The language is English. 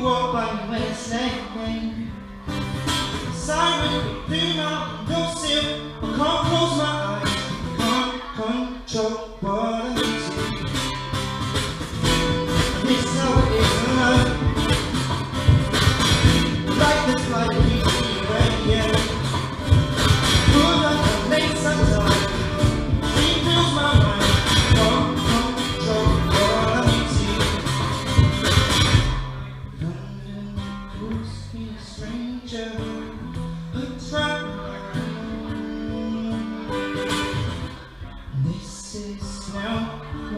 walk by me when it's late. Siren, do not, no seal. I can't close my eyes. Can't control